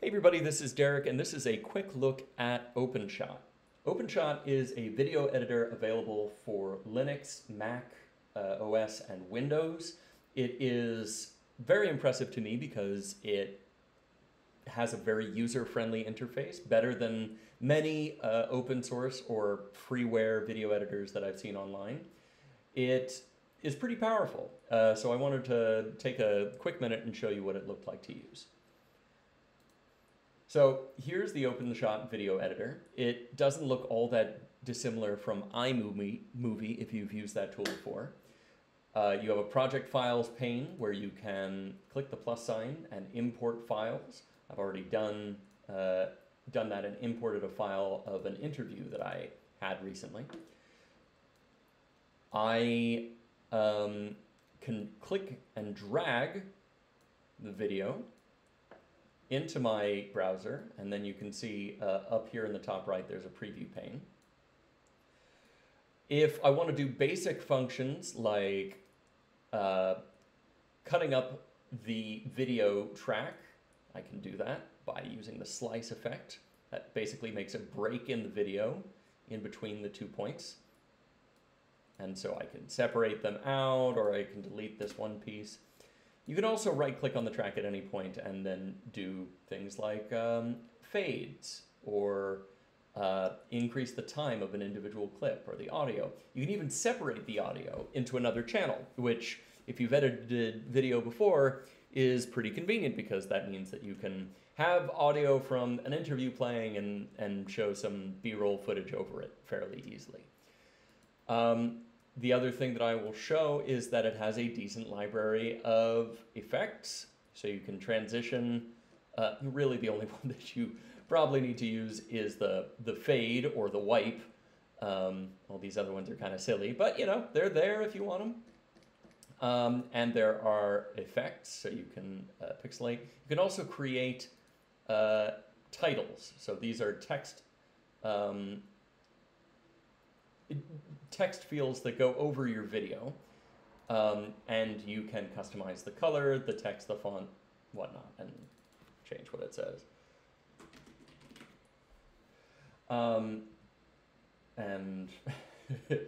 Hey everybody, this is Derek, and this is a quick look at OpenShot. OpenShot is a video editor available for Linux, Mac, uh, OS, and Windows. It is very impressive to me because it has a very user-friendly interface, better than many uh, open source or freeware video editors that I've seen online. It is pretty powerful, uh, so I wanted to take a quick minute and show you what it looked like to use. So here's the OpenShot video editor. It doesn't look all that dissimilar from iMovie movie if you've used that tool before. Uh, you have a project files pane where you can click the plus sign and import files. I've already done, uh, done that and imported a file of an interview that I had recently. I um, can click and drag the video into my browser, and then you can see uh, up here in the top right, there's a preview pane. If I want to do basic functions like uh, cutting up the video track, I can do that by using the slice effect. That basically makes a break in the video in between the two points. And so I can separate them out or I can delete this one piece. You can also right click on the track at any point and then do things like um, fades or uh, increase the time of an individual clip or the audio. You can even separate the audio into another channel, which if you've edited video before is pretty convenient because that means that you can have audio from an interview playing and, and show some B-roll footage over it fairly easily. Um, the other thing that I will show is that it has a decent library of effects. So you can transition. Uh, really, the only one that you probably need to use is the, the fade or the wipe. Um, all these other ones are kind of silly, but you know, they're there if you want them. Um, and there are effects, so you can uh, pixelate. You can also create uh, titles. So these are text um, text fields that go over your video. Um, and you can customize the color, the text, the font, whatnot, and change what it says. Um, and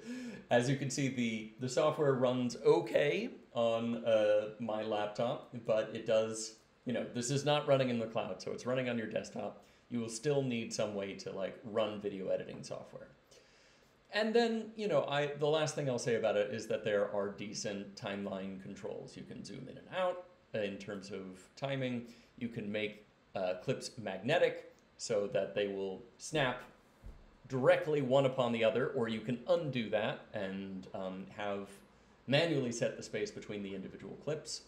as you can see, the, the software runs okay on uh, my laptop, but it does, you know, this is not running in the cloud, so it's running on your desktop. You will still need some way to like run video editing software. And then, you know, I the last thing I'll say about it is that there are decent timeline controls. You can zoom in and out in terms of timing. You can make uh, clips magnetic so that they will snap directly one upon the other, or you can undo that and um, have manually set the space between the individual clips.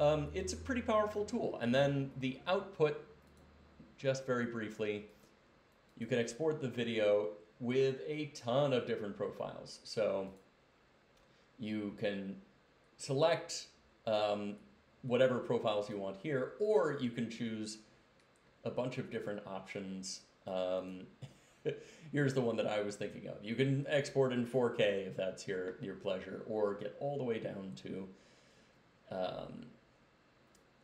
Um, it's a pretty powerful tool. And then the output, just very briefly, you can export the video with a ton of different profiles. So you can select um, whatever profiles you want here, or you can choose a bunch of different options. Um, here's the one that I was thinking of. You can export in 4K if that's your, your pleasure, or get all the way down to, um,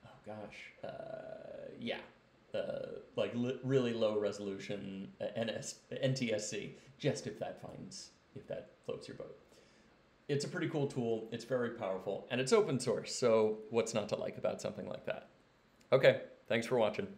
oh gosh, uh, yeah, uh, like really low resolution uh, NS NTSC, just if that finds if that floats your boat. It's a pretty cool tool. It's very powerful, and it's open source. So what's not to like about something like that? Okay, thanks for watching.